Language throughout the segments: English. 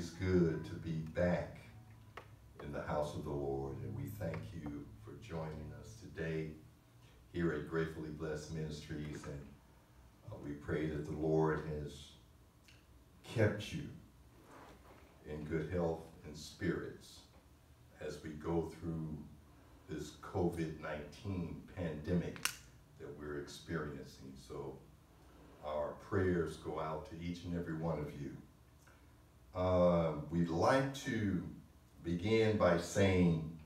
always good to be back in the house of the Lord, and we thank you for joining us today here at Gratefully Blessed Ministries, and uh, we pray that the Lord has kept you in good health and spirits as we go through this COVID-19 pandemic that we're experiencing. So our prayers go out to each and every one of you. Uh, we'd like to begin by saying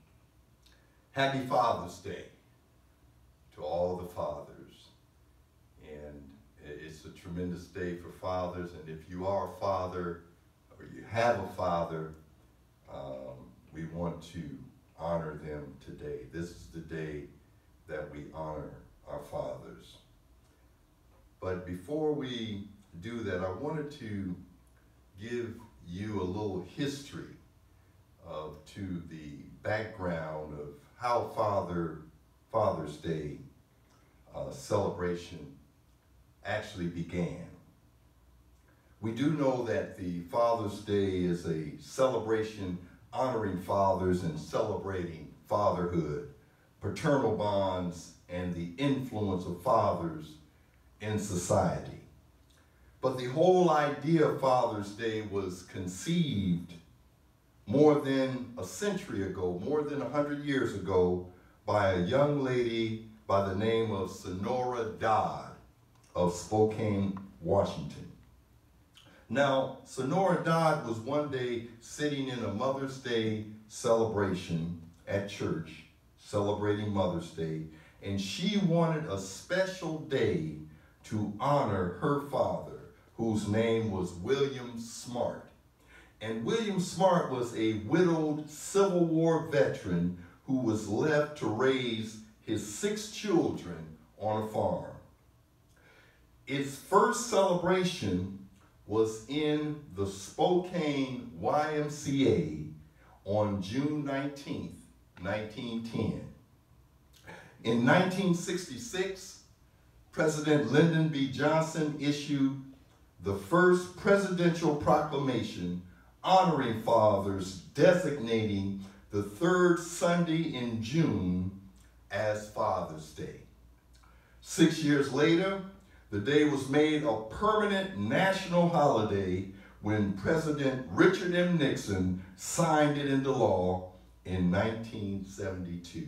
Happy Father's Day to all the fathers. And it's a tremendous day for fathers. And if you are a father or you have a father, um, we want to honor them today. This is the day that we honor our fathers. But before we do that, I wanted to give you a little history of to the background of how Father Father's Day uh, celebration actually began. We do know that the Father's Day is a celebration honoring fathers and celebrating fatherhood, paternal bonds, and the influence of fathers in society. But the whole idea of Father's Day was conceived more than a century ago, more than a hundred years ago, by a young lady by the name of Sonora Dodd of Spokane, Washington. Now, Sonora Dodd was one day sitting in a Mother's Day celebration at church, celebrating Mother's Day, and she wanted a special day to honor her father, whose name was William Smart. And William Smart was a widowed Civil War veteran who was left to raise his six children on a farm. Its first celebration was in the Spokane YMCA on June 19, 1910. In 1966, President Lyndon B. Johnson issued the first presidential proclamation honoring fathers, designating the third Sunday in June as Father's Day. Six years later, the day was made a permanent national holiday when President Richard M. Nixon signed it into law in 1972.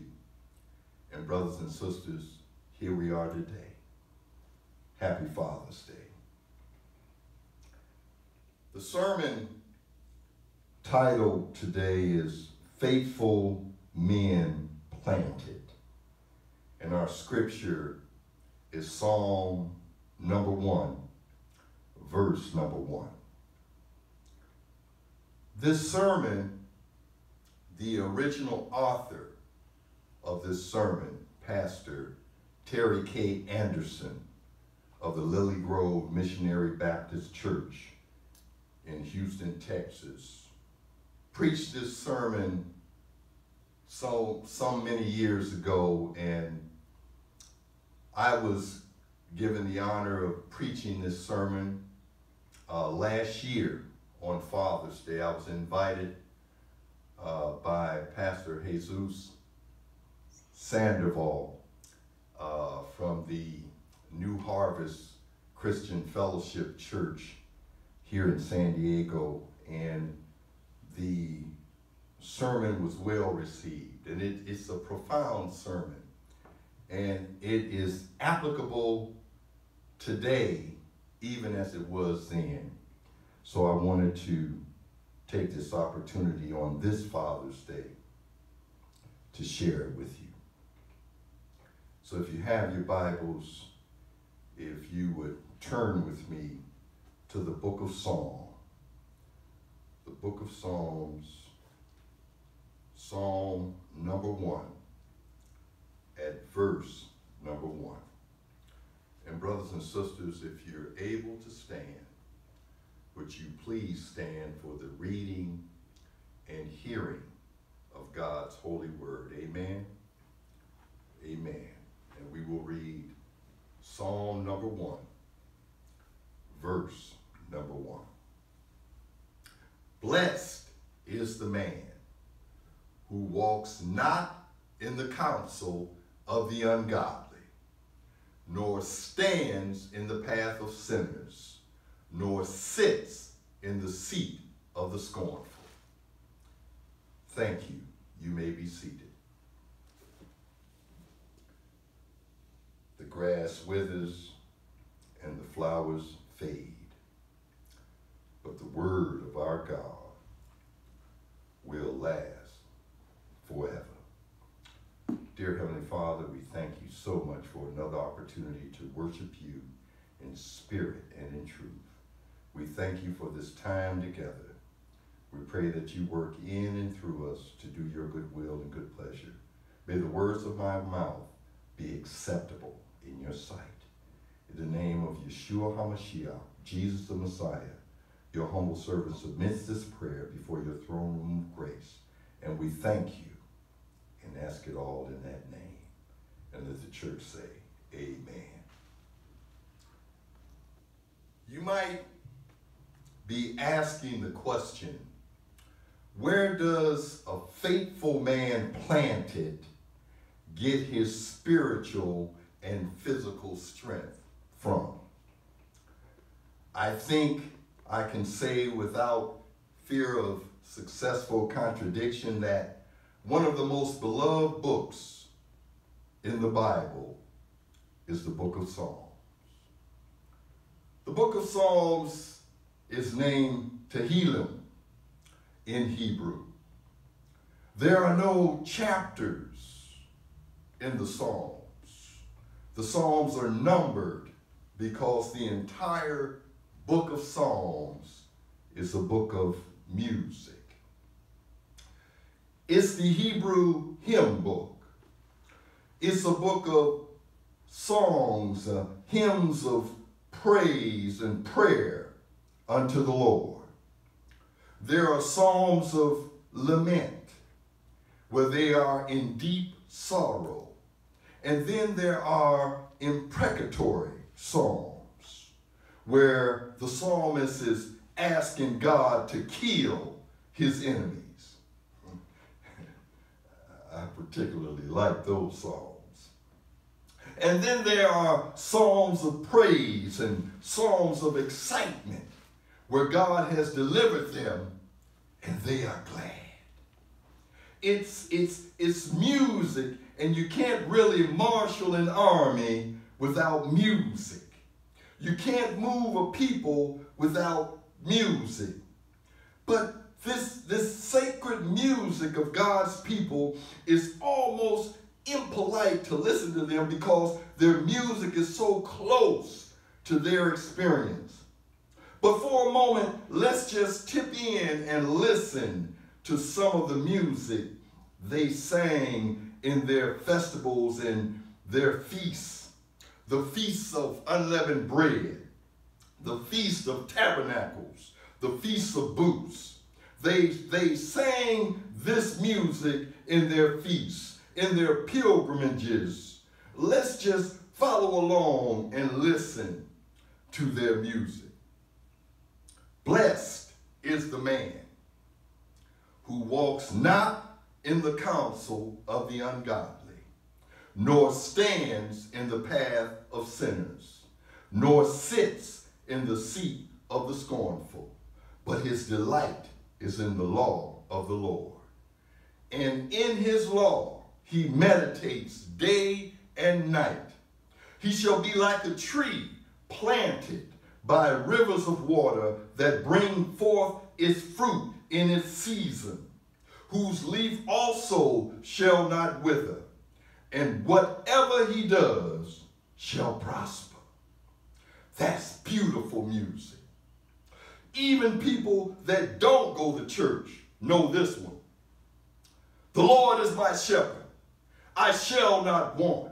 And brothers and sisters, here we are today. Happy Father's Day. The sermon title today is Faithful Men Planted. And our scripture is Psalm number one, verse number one. This sermon, the original author of this sermon, Pastor Terry K. Anderson of the Lilly Grove Missionary Baptist Church in Houston, Texas, preached this sermon so so many years ago and I was given the honor of preaching this sermon uh, last year on Father's Day. I was invited uh, by Pastor Jesus Sandoval uh, from the New Harvest Christian Fellowship Church here in San Diego, and the sermon was well received, and it, it's a profound sermon, and it is applicable today even as it was then. So I wanted to take this opportunity on this Father's Day to share it with you. So if you have your Bibles, if you would turn with me to the book of Psalm, the book of Psalms, Psalm number one, at verse number one. And brothers and sisters, if you're able to stand, would you please stand for the reading and hearing of God's holy word. Amen. Amen. And we will read Psalm number one, verse number one. Blessed is the man who walks not in the counsel of the ungodly, nor stands in the path of sinners, nor sits in the seat of the scornful. Thank you. You may be seated. The grass withers and the flowers fade, but the word of our God will last forever. Dear Heavenly Father, we thank you so much for another opportunity to worship you in spirit and in truth. We thank you for this time together. We pray that you work in and through us to do your good will and good pleasure. May the words of my mouth be acceptable in your sight. In the name of Yeshua HaMashiach, Jesus the Messiah, your humble servant submits this prayer before your throne room of grace. And we thank you and ask it all in that name. And let the church say, Amen. You might be asking the question, where does a faithful man planted get his spiritual and physical strength from? I think I can say without fear of successful contradiction that one of the most beloved books in the Bible is the book of Psalms. The book of Psalms is named Tehillim in Hebrew. There are no chapters in the Psalms. The Psalms are numbered because the entire book of Psalms is a book of music. It's the Hebrew hymn book. It's a book of songs, uh, hymns of praise and prayer unto the Lord. There are psalms of lament where they are in deep sorrow. And then there are imprecatory psalms where the psalmist is asking God to kill his enemies. I particularly like those psalms. And then there are psalms of praise and psalms of excitement where God has delivered them and they are glad. It's, it's, it's music, and you can't really marshal an army without music. You can't move a people without music. But this, this sacred music of God's people is almost impolite to listen to them because their music is so close to their experience. But for a moment, let's just tip in and listen to some of the music they sang in their festivals and their feasts. The feasts of unleavened bread, the feast of tabernacles, the feast of booths. They, they sang this music in their feasts, in their pilgrimages. Let's just follow along and listen to their music. Blessed is the man who walks not in the counsel of the ungodly, nor stands in the path of sinners, nor sits in the seat of the scornful, but his delight is in the law of the Lord. And in his law he meditates day and night. He shall be like a tree planted by rivers of water that bring forth its fruit in its season, whose leaf also shall not wither, and whatever he does shall prosper. That's beautiful music. Even people that don't go to church know this one. The Lord is my shepherd. I shall not want.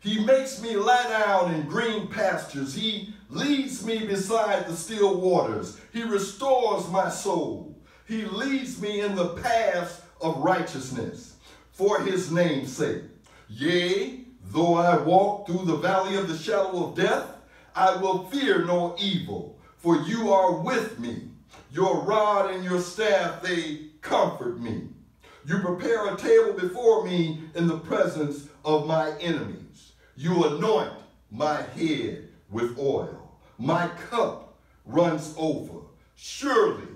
He makes me lie down in green pastures. He leads me beside the still waters. He restores my soul. He leads me in the paths of righteousness for his name's sake. Yea, though I walk through the valley of the shadow of death, I will fear no evil, for you are with me. Your rod and your staff, they comfort me. You prepare a table before me in the presence of my enemies. You anoint my head with oil. My cup runs over. Surely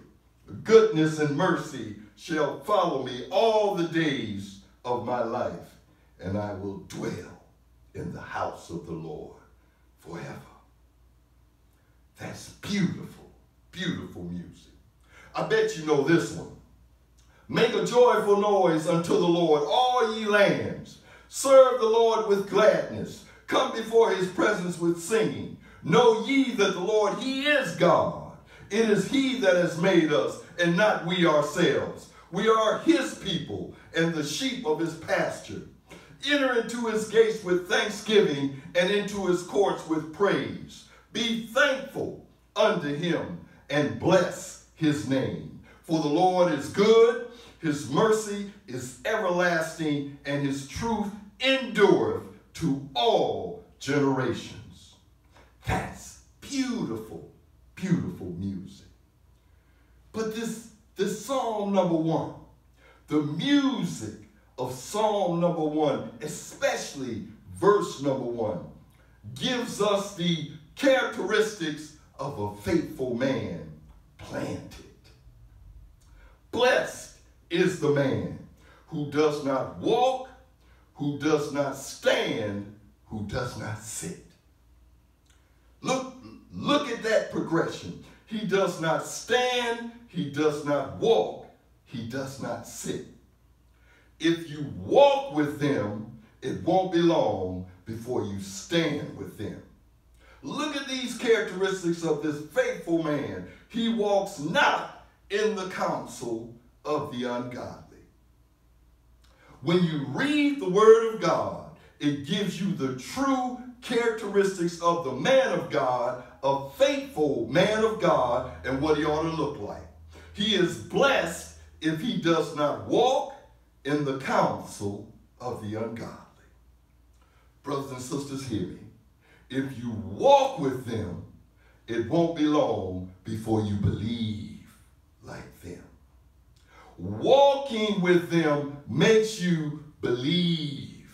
goodness and mercy shall follow me all the days of my life, and I will dwell in the house of the Lord forever. That's beautiful, beautiful music. I bet you know this one. Make a joyful noise unto the Lord, all ye lands. Serve the Lord with gladness. Come before his presence with singing. Know ye that the Lord, he is God. It is he that has made us, and not we ourselves. We are his people and the sheep of his pasture. Enter into his gates with thanksgiving and into his courts with praise. Be thankful unto him and bless his name. For the Lord is good, his mercy is everlasting, and his truth endureth to all generations. That's beautiful, beautiful music. But this, this Psalm number one, the music of Psalm number one, especially verse number one, gives us the characteristics of a faithful man planted. Blessed is the man who does not walk, who does not stand, who does not sit. Look, look at that progression. He does not stand, he does not walk, he does not sit. If you walk with them, it won't be long before you stand with them. Look at these characteristics of this faithful man. He walks not in the counsel of the ungodly. When you read the Word of God, it gives you the true characteristics of the man of God, a faithful man of God, and what he ought to look like. He is blessed if he does not walk in the counsel of the ungodly. Brothers and sisters, hear me. If you walk with them, it won't be long before you believe like them. Walking with them makes you believe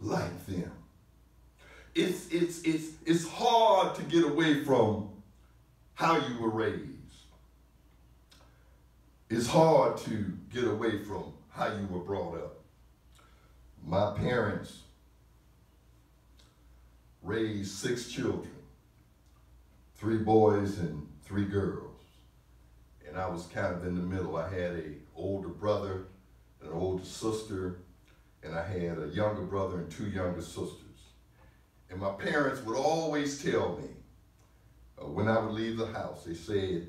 like them. It's, it's, it's, it's hard to get away from how you were raised. It's hard to get away from how you were brought up. My parents raised six children, three boys and three girls. And I was kind of in the middle. I had a older brother, an older sister, and I had a younger brother and two younger sisters. And my parents would always tell me uh, when I would leave the house, they said,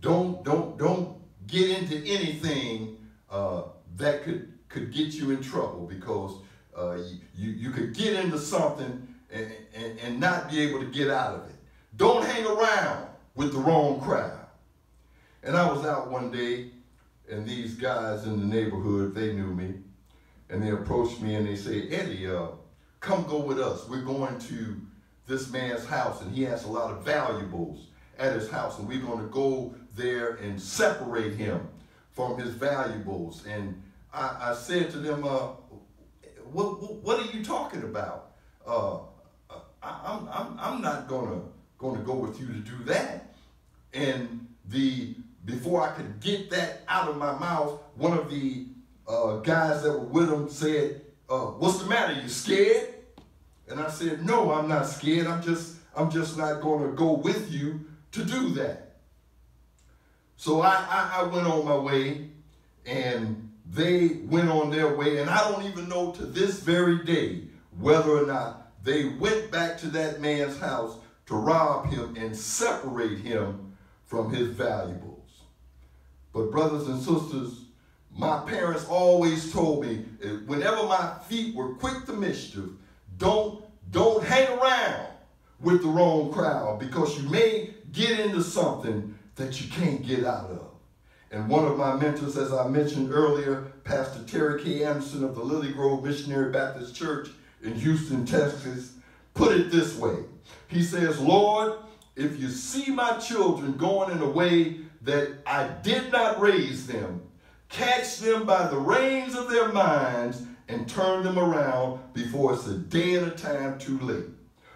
don't, don't, don't get into anything uh, that could, could get you in trouble because uh, you, you could get into something and, and, and not be able to get out of it. Don't hang around with the wrong crowd. And I was out one day, and these guys in the neighborhood, they knew me, and they approached me and they say, Eddie, uh, come go with us. We're going to this man's house, and he has a lot of valuables at his house, and we're going to go there and separate him from his valuables. And I, I said to them, uh, what, what, are you talking about? Uh, I, am I'm, I'm not gonna, gonna go with you to do that. And the, before I could get that out of my mouth, one of the uh, guys that were with him said, uh, what's the matter, you scared? And I said, no, I'm not scared. I'm just, I'm just not gonna go with you to do that. So I, I, I went on my way and they went on their way. And I don't even know to this very day whether or not they went back to that man's house to rob him and separate him from his valuables. But brothers and sisters, my parents always told me eh, whenever my feet were quick to mischief, don't, don't hang around with the wrong crowd because you may get into something that you can't get out of. And one of my mentors, as I mentioned earlier, Pastor Terry K. Anderson of the Lilly Grove Missionary Baptist Church, in Houston, Texas, put it this way. He says, Lord, if you see my children going in a way that I did not raise them, catch them by the reins of their minds, and turn them around before it's a day and a time too late.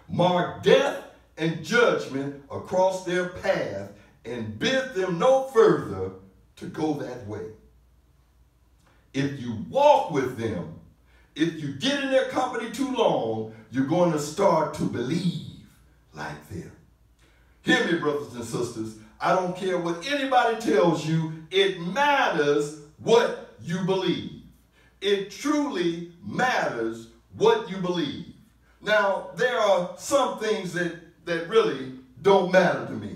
Mark death and judgment across their path and bid them no further to go that way. If you walk with them, if you get in their company too long, you're going to start to believe like them. Hear me, brothers and sisters. I don't care what anybody tells you, it matters what you believe. It truly matters what you believe. Now, there are some things that, that really don't matter to me.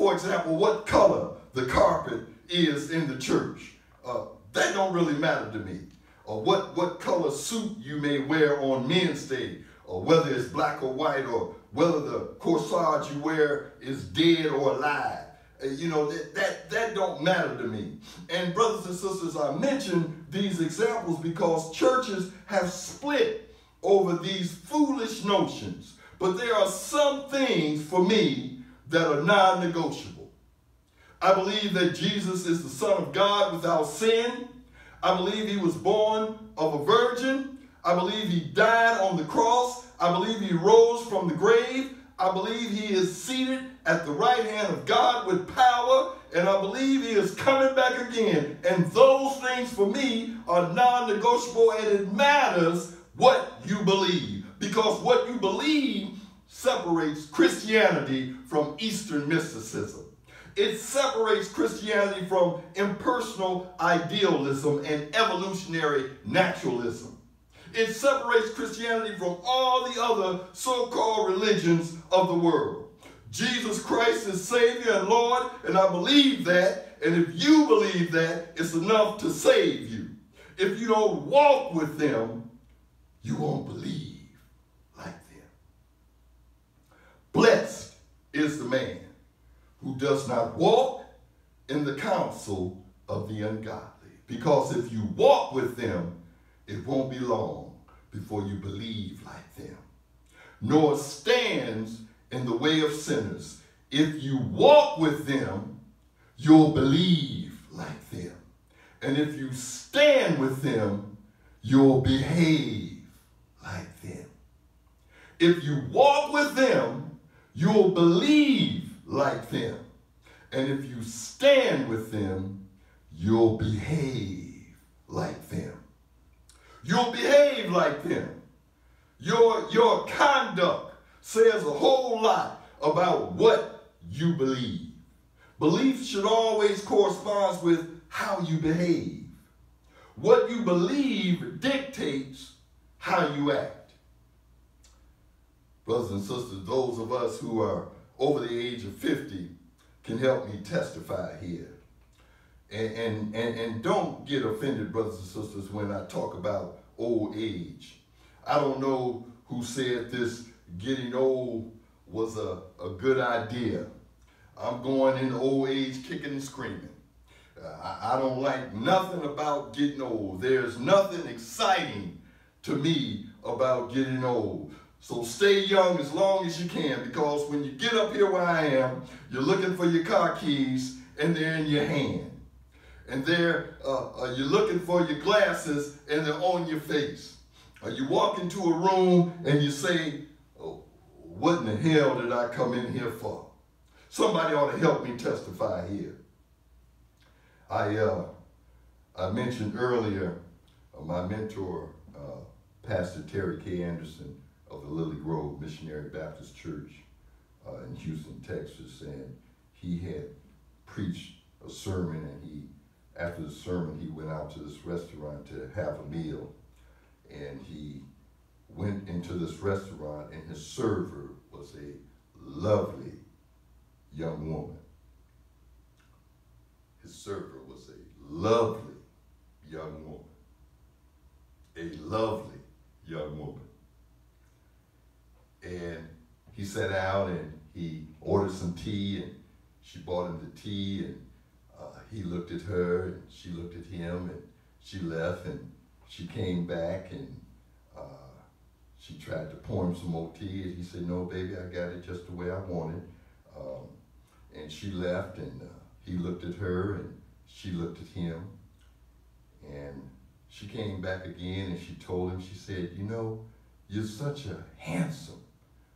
For example, what color the carpet is in the church. Uh, that don't really matter to me. Or what, what color suit you may wear on Men's Day, or whether it's black or white, or whether the corsage you wear is dead or alive. Uh, you know, that, that, that don't matter to me. And brothers and sisters, I mention these examples because churches have split over these foolish notions. But there are some things for me that are non-negotiable. I believe that Jesus is the Son of God without sin. I believe he was born of a virgin. I believe he died on the cross. I believe he rose from the grave. I believe he is seated at the right hand of God with power. And I believe he is coming back again. And those things for me are non negotiable and it matters what you believe. Because what you believe separates Christianity from Eastern mysticism. It separates Christianity from impersonal idealism and evolutionary naturalism. It separates Christianity from all the other so-called religions of the world. Jesus Christ is Savior and Lord, and I believe that. And if you believe that, it's enough to save you. If you don't walk with them, you won't believe like them. Blessed is the man who does not walk in the counsel of the ungodly. Because if you walk with them, it won't be long before you believe like them. Nor stands in the way of sinners. If you walk with them, you'll believe like them. And if you stand with them, you'll behave like them. If you walk with them, you'll believe like them. And if you stand with them, you'll behave like them. You'll behave like them. Your, your conduct says a whole lot about what you believe. Belief should always correspond with how you behave. What you believe dictates how you act. Brothers and sisters, those of us who are over the age of 50 can help me testify here. And, and, and, and don't get offended, brothers and sisters, when I talk about old age. I don't know who said this getting old was a, a good idea. I'm going in old age kicking and screaming. Uh, I, I don't like nothing about getting old. There's nothing exciting to me about getting old. So stay young as long as you can because when you get up here where I am, you're looking for your car keys and they're in your hand. And there, uh, uh, you're looking for your glasses and they're on your face. Or you walk into a room and you say, oh, what in the hell did I come in here for? Somebody ought to help me testify here. I, uh, I mentioned earlier uh, my mentor, uh, Pastor Terry K. Anderson, of the Lilly Grove Missionary Baptist Church uh, in Houston, Texas, and he had preached a sermon, and he, after the sermon, he went out to this restaurant to have a meal, and he went into this restaurant, and his server was a lovely young woman. His server was a lovely young woman. A lovely young woman. He sat out and he ordered some tea and she bought him the tea and uh, he looked at her and she looked at him and she left and she came back and uh, she tried to pour him some more tea and he said, no, baby, I got it just the way I wanted. Um, and she left and uh, he looked at her and she looked at him. And she came back again and she told him, she said, You know, you're such a handsome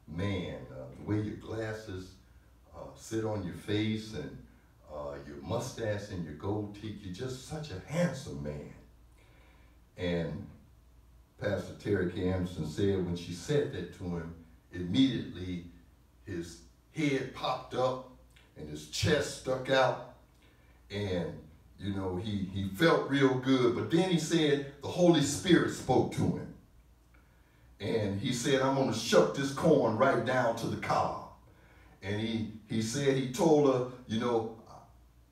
man. Uh, the way your glasses uh, sit on your face and uh, your mustache and your gold teeth, you're just such a handsome man. And Pastor Terry K. Anderson said when she said that to him, immediately his head popped up and his chest stuck out and you know he he felt real good but then he said the holy spirit spoke to him and he said i'm going to shuck this corn right down to the cob and he he said he told her you know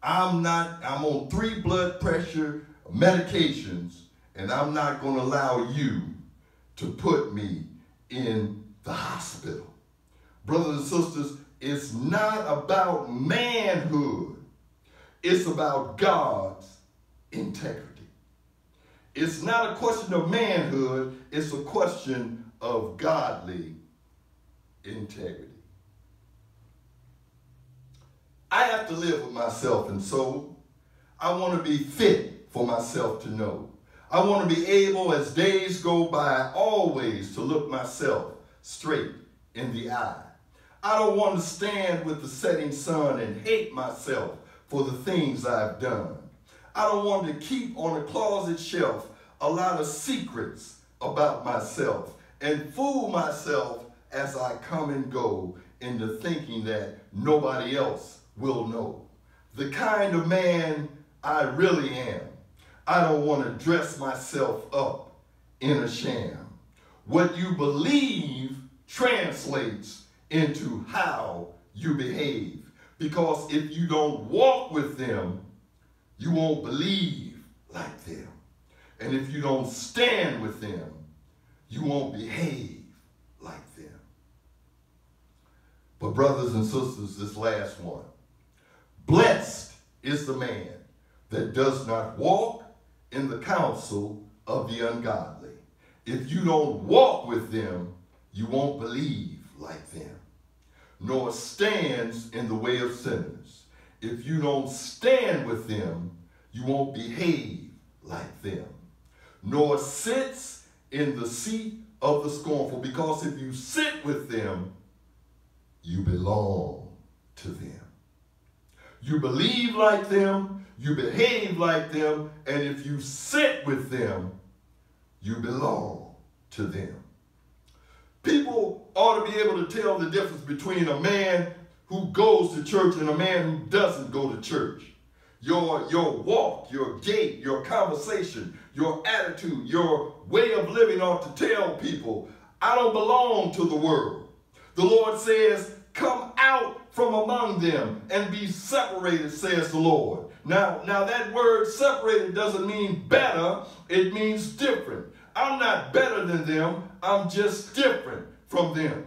i'm not i'm on three blood pressure medications and i'm not going to allow you to put me in the hospital brothers and sisters it's not about manhood. It's about God's integrity. It's not a question of manhood, it's a question of godly integrity. I have to live with myself, and so I want to be fit for myself to know. I want to be able, as days go by, always to look myself straight in the eye. I don't want to stand with the setting sun and hate myself for the things I've done. I don't want to keep on a closet shelf a lot of secrets about myself and fool myself as I come and go into thinking that nobody else will know. The kind of man I really am. I don't want to dress myself up in a sham. What you believe translates into how you behave. Because if you don't walk with them, you won't believe like them. And if you don't stand with them, you won't behave like them. But, brothers and sisters, this last one blessed is the man that does not walk in the counsel of the ungodly. If you don't walk with them, you won't believe like them nor stands in the way of sinners. If you don't stand with them, you won't behave like them, nor sits in the seat of the scornful, because if you sit with them, you belong to them. You believe like them, you behave like them, and if you sit with them, you belong to them. People ought to be able to tell the difference between a man who goes to church and a man who doesn't go to church. Your, your walk, your gait, your conversation, your attitude, your way of living ought to tell people, I don't belong to the world. The Lord says, come out from among them and be separated, says the Lord. Now, now that word separated doesn't mean better, it means different. I'm not better than them. I'm just different from them.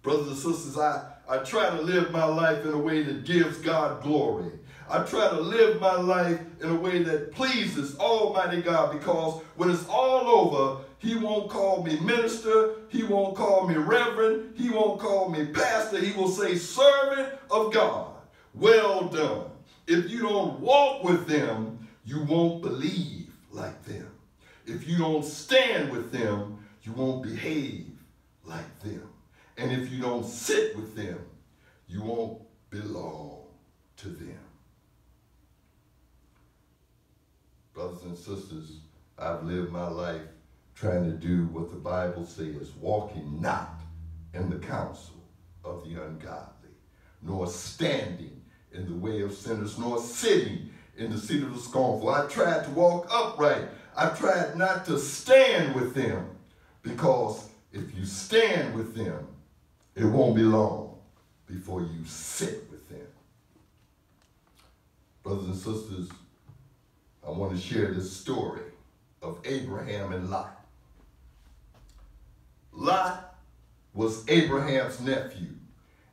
Brothers and sisters, I, I try to live my life in a way that gives God glory. I try to live my life in a way that pleases Almighty God because when it's all over, He won't call me minister, He won't call me reverend, He won't call me pastor. He will say, servant of God, well done. If you don't walk with them, you won't believe like them. If you don't stand with them, you won't behave like them. And if you don't sit with them, you won't belong to them. Brothers and sisters, I've lived my life trying to do what the Bible says, walking not in the counsel of the ungodly, nor standing in the way of sinners, nor sitting in the seat of the scornful. I tried to walk upright I tried not to stand with them because if you stand with them, it won't be long before you sit with them. Brothers and sisters, I want to share this story of Abraham and Lot. Lot was Abraham's nephew,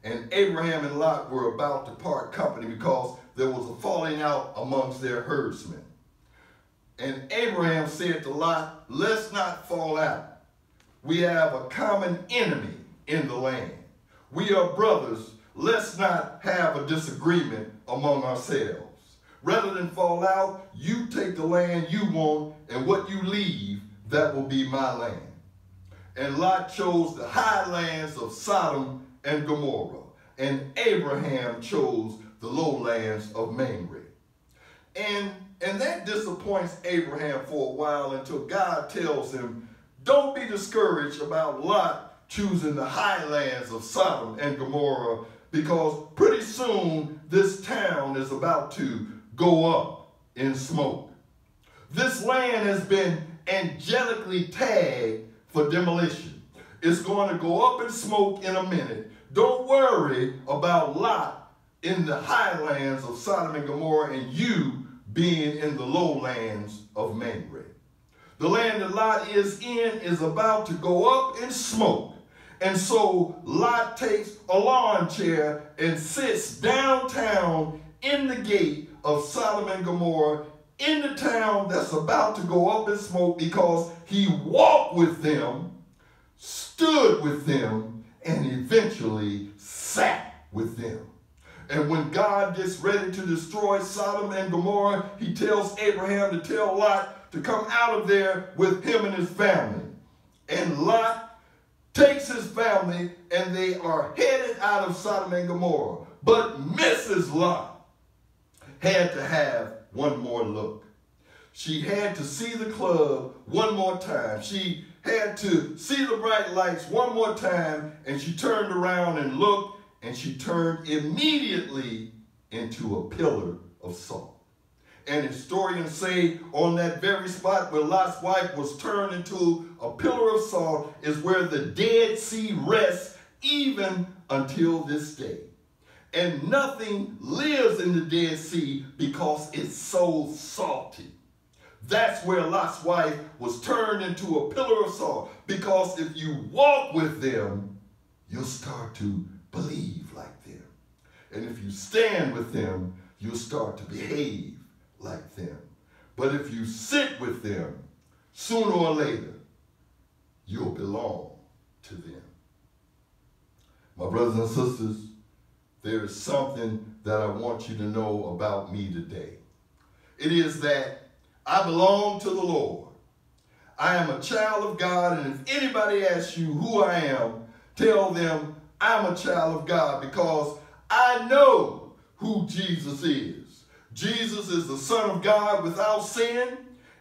and Abraham and Lot were about to part company because there was a falling out amongst their herdsmen. And Abraham said to Lot, let's not fall out. We have a common enemy in the land. We are brothers, let's not have a disagreement among ourselves. Rather than fall out, you take the land you want, and what you leave, that will be my land. And Lot chose the highlands of Sodom and Gomorrah, and Abraham chose the lowlands of Mamre. And, and that disappoints Abraham for a while until God tells him, don't be discouraged about Lot choosing the highlands of Sodom and Gomorrah because pretty soon this town is about to go up in smoke. This land has been angelically tagged for demolition. It's going to go up in smoke in a minute. Don't worry about Lot in the highlands of Sodom and Gomorrah and you being in the lowlands of Mamre. The land that Lot is in is about to go up in smoke. And so Lot takes a lawn chair and sits downtown in the gate of Sodom and Gomorrah in the town that's about to go up in smoke because he walked with them, stood with them, and eventually sat with them. And when God gets ready to destroy Sodom and Gomorrah, he tells Abraham to tell Lot to come out of there with him and his family. And Lot takes his family and they are headed out of Sodom and Gomorrah. But Mrs. Lot had to have one more look. She had to see the club one more time. She had to see the bright lights one more time, and she turned around and looked, and she turned immediately into a pillar of salt. And historians say on that very spot where Lot's wife was turned into a pillar of salt is where the Dead Sea rests even until this day and nothing lives in the Dead Sea because it's so salty. That's where Lot's wife was turned into a pillar of salt because if you walk with them, you'll start to believe like them. And if you stand with them, you'll start to behave like them. But if you sit with them, sooner or later, you'll belong to them. My brothers and sisters, there is something that I want you to know about me today. It is that I belong to the Lord. I am a child of God, and if anybody asks you who I am, tell them I'm a child of God because I know who Jesus is. Jesus is the Son of God without sin,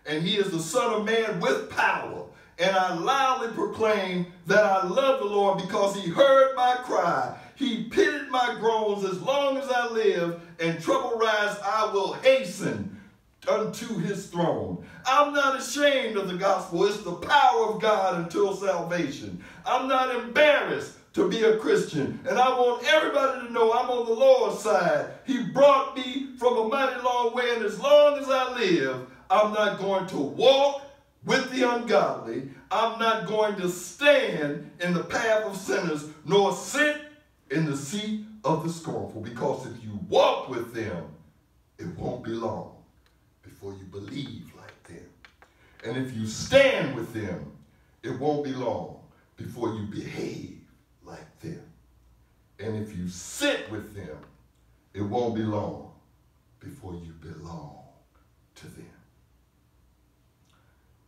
and he is the Son of Man with power. And I loudly proclaim that I love the Lord because he heard my cry he pitied my groans as long as I live, and trouble rise, I will hasten unto his throne. I'm not ashamed of the gospel. It's the power of God until salvation. I'm not embarrassed to be a Christian. And I want everybody to know I'm on the Lord's side. He brought me from a mighty long way, and as long as I live, I'm not going to walk with the ungodly. I'm not going to stand in the path of sinners, nor sit in the seat of the scornful, because if you walk with them, it won't be long before you believe like them. And if you stand with them, it won't be long before you behave like them. And if you sit with them, it won't be long before you belong to them.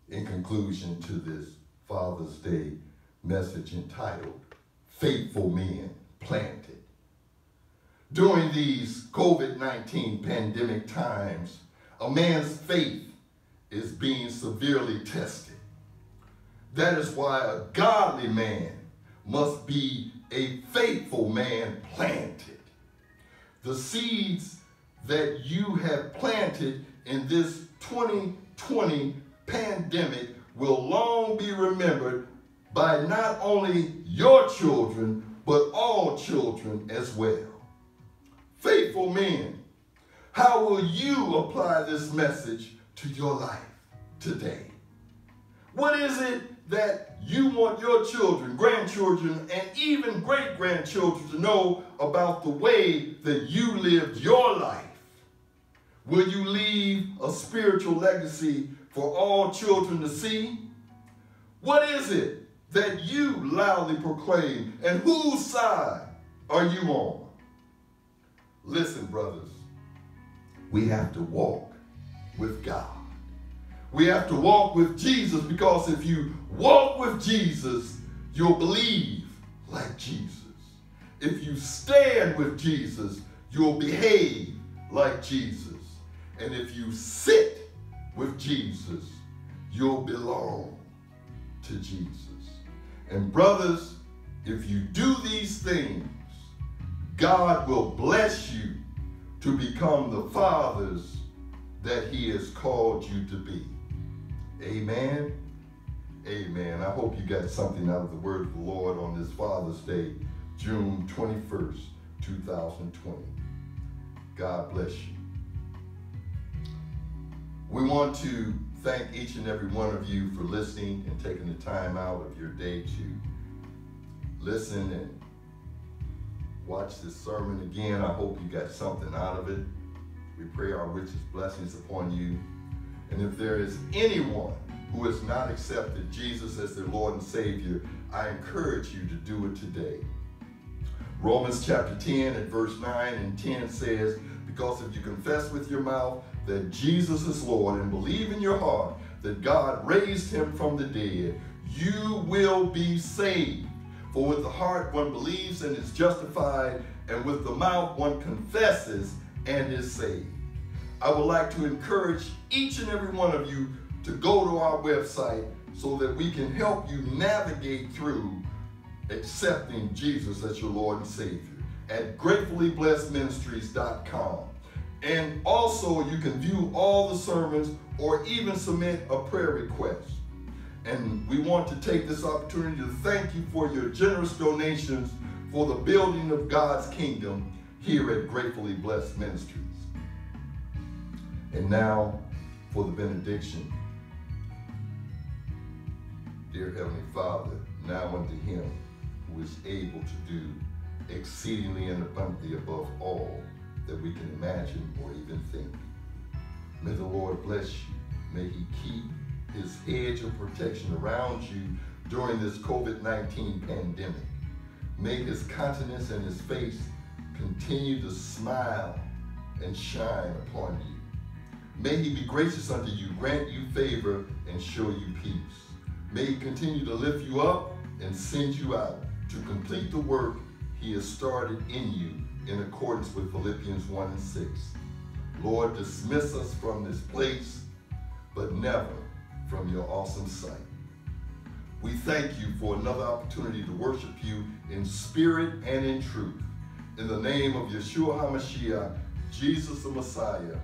In conclusion to this Father's Day message entitled, Faithful Men planted. During these COVID 19 pandemic times, a man's faith is being severely tested. That is why a godly man must be a faithful man planted. The seeds that you have planted in this 2020 pandemic will long be remembered by not only your children, but all children as well. Faithful men, how will you apply this message to your life today? What is it that you want your children, grandchildren, and even great grandchildren to know about the way that you lived your life? Will you leave a spiritual legacy for all children to see? What is it that you loudly proclaim, and whose side are you on? Listen, brothers, we have to walk with God. We have to walk with Jesus because if you walk with Jesus, you'll believe like Jesus. If you stand with Jesus, you'll behave like Jesus. And if you sit with Jesus, you'll belong to Jesus. And brothers, if you do these things, God will bless you to become the fathers that he has called you to be. Amen. Amen. I hope you got something out of the word of the Lord on this Father's Day, June 21st, 2020. God bless you. We want to thank each and every one of you for listening and taking the time out of your day to listen and watch this sermon again. I hope you got something out of it. We pray our richest blessings upon you. And if there is anyone who has not accepted Jesus as their Lord and Savior, I encourage you to do it today. Romans chapter 10 and verse 9 and 10 says, Because if you confess with your mouth that Jesus is Lord and believe in your heart that God raised him from the dead, you will be saved. For with the heart one believes and is justified, and with the mouth one confesses and is saved. I would like to encourage each and every one of you to go to our website so that we can help you navigate through accepting Jesus as your Lord and Savior at gratefullyblessedministries.com. And also, you can view all the sermons or even submit a prayer request. And we want to take this opportunity to thank you for your generous donations for the building of God's kingdom here at Gratefully Blessed Ministries. And now for the benediction. Dear Heavenly Father, now unto him who is able to do exceedingly and abundantly above all that we can imagine or even think. May the Lord bless you. May he keep his hedge of protection around you during this COVID-19 pandemic. May his countenance and his face continue to smile and shine upon you. May he be gracious unto you, grant you favor, and show you peace. May he continue to lift you up and send you out to complete the work he has started in you in accordance with Philippians 1 and 6. Lord, dismiss us from this place, but never from your awesome sight. We thank you for another opportunity to worship you in spirit and in truth. In the name of Yeshua HaMashiach, Jesus the Messiah,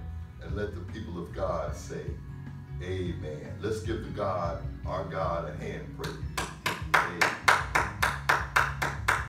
and let the people of God say, Amen. Let's give the God, our God, a hand praise. Amen.